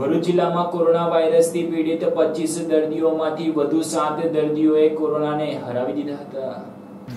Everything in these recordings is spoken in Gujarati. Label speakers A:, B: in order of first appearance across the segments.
A: ભરૂચ જિલ્લામાં કોરોના વાયરસથી પીડિત પચીસ દર્દીઓમાંથી વધુ સાત દર્દીઓએ કોરોનાને હરાવી દીધા હતા.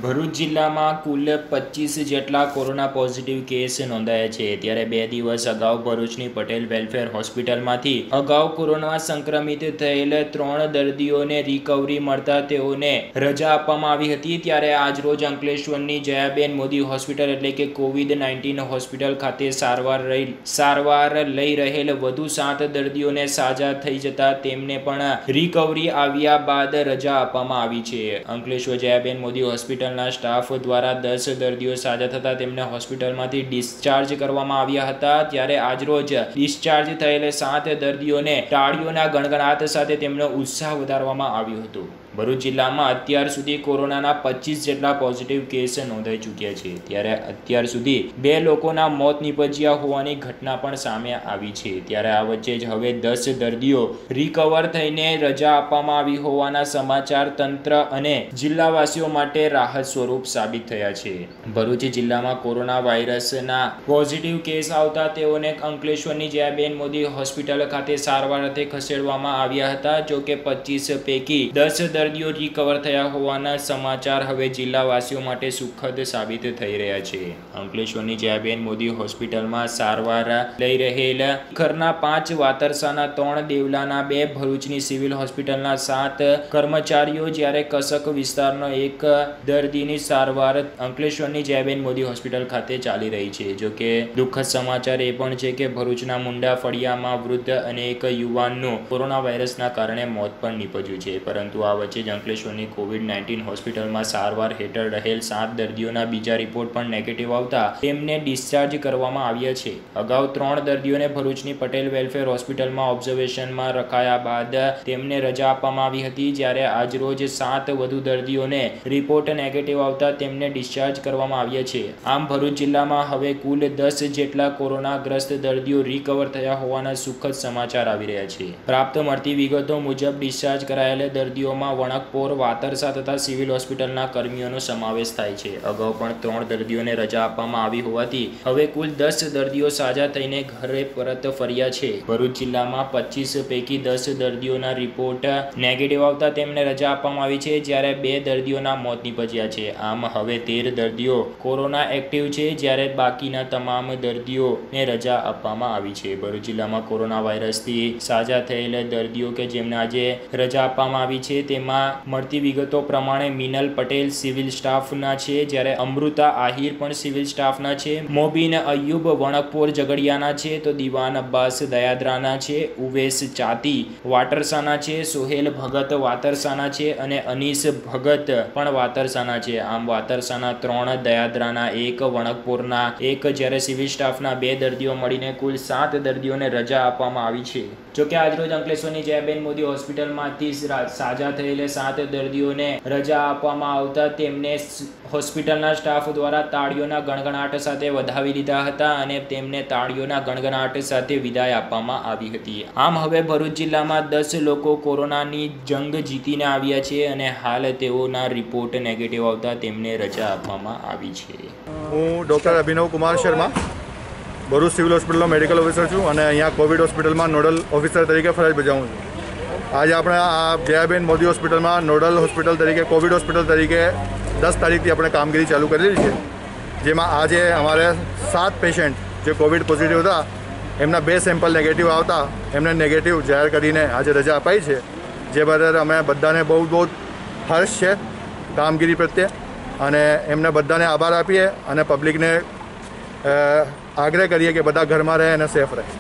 A: ભરૂચ જિલ્લામાં કુલ પચીસ જેટલા કોરોના પોઝિટિવ કેસ નોંધાયા છે. ત્યારે બે દિવસ અગાઉ ભરૂચની પટેલ વેલફેર હોસ્પિટલમાંથી અગાઉ કોરોના સંક્રમિત થયેલ ત્રણ દર્દીઓને રિકવરી મળતા તેઓને રજા આપવામાં આવી હતી. ત્યારે આજરોજ અંકલેશ્વરની જયાબેન મોદી હોસ્પિટલ એટલે કે કોવિડ નાઇન્ટીન હોસ્પિટલ ખાતે સારવાર રહી સારવાર લઈ રહેલ વધુ સાત દર્દીઓને સાજા થઈ જતા તેમને પણ રિકવરી આવ્યા બાદ રજા આપવામાં આવી છે. અંકલેશ્વર જયાબેન મોદી હોસ્પિટલના સ્ટાફ દ્વારા દસ દર્દીઓ સાજા થતા તેમને હોસ્પિટલમાંથી ડિસ્ચાર્જ કરવામાં આવ્યા હતા. ત્યારે આજરોજ ડિસ્ચાર્જ થયેલા સાત દર્દીઓને તાળીઓના ગણગણાટ સાથે તેમનો ઉત્સાહ વધારવામાં આવ્યો હતો. ભરૂચ જિલ્લામાં અત્યાર સુધી કોરોનાના પચીસ જેટલા પોઝિટિવ કેસ નોંધાઈ ચૂક્યા છે. ત્યારે અત્યાર સુધી બે લોકોના મોત નિપજ્યા હોવાની ઘટના પણ સામે આવી છે. ત્યારે આ વચ્ચે જ હવે દસ દર્દીઓ રિકવર થઈને રજા આપવામાં આવી હોવાના સમાચાર તંત્ર અને જિલ્લાવાસીઓ માટે રાહત સ્વરૂપ સાબિત થયા છે. ભરૂચ જિલ્લામાં કોરોના વાયરસના પોઝિટિવ કેસ આવતા તેઓને અંકલેશ્વરની જયાબેન મોદી હોસ્પિટલ ખાતે સારવાર અર્થે ખસેડવામાં આવ્યા હતા. જોકે પચીસ પૈકી દસ દર્દીઓ રિકવર થયા હોવાના સમાચાર હવે જિલ્લાવાસીઓ માટે સુખદ સાબિત થઈ રહ્યા છે. અંકલેશ્વરની જયાબેન મોદી હોસ્પિટલમાં સારવાર લઈ રહેલા ઘરના પાંચ વાતરસાના ત્રણ દેવલાના બે ભરૂચની સિવિલ હોસ્પિટલના સાત કર્મચારીઓ જ્યારે કસક વિસ્તારનો એક દર્દીની સારવાર અંકલેશ્વરની જયાબેન મોદી હોસ્પિટલ ખાતે ચાલી રહી છે. જો કે દુઃખદ સમાચાર એ પણ છે કે ભરૂચના મુંડા ફળિયામાં વૃદ્ધ અને એક યુવાનનું કોરોના વાયરસના કારણે મોત પણ નીપજ્યું છે. પરંતુ આ વચ્ચે જ અંકલેશ્વરની કોવિડ નાઇન્ટીન હોસ્પિટલમાં સારવાર હેઠળ રહેલ સાત દર્દીઓના બીજા રિપોર્ટ પણ નેગેટિવ આવતા તેમને ડિસ્ચાર્જ કરવામાં આવ્યા છે. અગાઉ ત્રણ દર્દીઓને ભરૂચની પટેલ વેલફેર હોસ્પિટલમાં ઓબ્ઝર્વેશનમાં રખાયા બાદ તેમને રજા આપવામાં આવી હતી. જ્યારે આજરોજ સાત વધુ દર્દીઓને રિપોર્ટ નેગેટિવ આવતા તેમને ડિસ્ચાર્જ કરવામાં આવ્યા છે. આમ ભરૂચ જિલ્લામાં હવે કુલ દસ જેટલા કોરોનાગ્રસ્ત દર્દીઓ રિકવર થયા હોવાના સુખદ સમાચાર આવી રહ્યા છે. પ્રાપ્ત મળતી વિગતો મુજબ ડિસ્ચાર્જ કરાયેલા દર્દીઓમાં વણકપોર, વાતરસા તથા સિવિલ હોસ્પિટલના કર્મીઓનો સમાવેશ થાય છે. અગાઉ પણ ત્રણ દર્દીઓને રજા આપવામાં આવી હોવાથી હવે કુલ દસ દર્દીઓ સાજા થઈને ઘરે પરત ફર્યા છે. ભરૂચ જિલ્લામાં પચીસ પૈકી દસ દર્દીઓના રિપોર્ટ નેગેટિવ આવતા તેમને રજા આપવામાં આવી છે, જ્યારે બે દર્દીઓના મોત નીપજ્યા છે. આમ હવે તેર દર્દીઓ કોરોના એક્ટિવ છે, જ્યારે બાકીના તમામ દર્દીઓને રજા આપવામાં આવી છે. ભરૂચ જિલ્લામાં કોરોના વાયરસથી સાજા થયેલા દર્દીઓ કે જેમને આજે રજા આપવામાં આવી છે, તેમાં મળતી વિગતો પ્રમાણે મિનલ પટેલ સિવિલ સ્ટાફના છે. જ્યારે અમૃતા આહિર પણ સિવિલ સ્ટાફના છે. મોબીન અયુબ વણકપોર ઝઘડિયાના છે. તો દિવાન અબ્બાસ દયાદરાના છે. ઉવેશ ચાતી વાટરસાના છે. સોહેલ ભગત વાતરસાના છે અને અનીસ ભગત પણ વાતરસાના છે. આમ વાતરસાના ત્રણ, દયાદરાના એક, વણકપોરના એક. જ્યારે સિવિલ સ્ટાફના બે દર્દીઓ મળીને કુલ સાત દર્દીઓને રજા આપવામાં આવી છે. જોકે આજરોજ અંકલેશ્વરની જયાબેન મોદી હોસ્પિટલમાંથી સાજા થયેલા સાત દર્દીઓને રજા આપવામાં આવતા તેમને હોસ્પિટલના સ્ટાફ દ્વારા તાળીઓના ગણગણાટ સાથે વધાવી લીધા હતા અને તેમને તાળીઓના ગણગણાટ સાથે વિદાય આપવામાં આવી હતી. આમ હવે ભરૂચ જિલ્લામાં દસ લોકો કોરોનાની જંગ જીતીને આવ્યા છે અને હાલ તેઓના રિપોર્ટ નેગેટિવ આવતા તેમને રજા આપવામાં આવી છે.
B: હું ડૉક્ટર અભિનવ કુમાર શર્મા, ભરૂચ સિવિલ હોસ્પિટલનો મેડિકલ ઓફિસર છું અને અહીંયા કોવિડ હોસ્પિટલમાં નોડલ ઓફિસર તરીકે ફરજ બજાવું છું. આજે આપણે આ જયાબેન મોદી હોસ્પિટલમાં નોડલ હોસ્પિટલ તરીકે, કોવિડ હોસ્પિટલ તરીકે દસ તારીખથી આપણે કામગીરી ચાલુ કરેલી છે. જેમાં આજે અમારે સાત પેશન્ટ જે કોવિડ પોઝિટિવ હતા, એમના બે સેમ્પલ નેગેટિવ આવતા, એમને નેગેટિવ જાહેર કરીને આજે રજા અપાઈ છે. જે બદલ અમે બધાને બહુ બહુ હર્ષ છે કામગીરી પ્રત્યે. અને એમને બધાને આભાર આપીએ અને પબ્લિકને આગ્રહ કરીએ કે બધા ઘરમાં રહે અને સેફ રહે.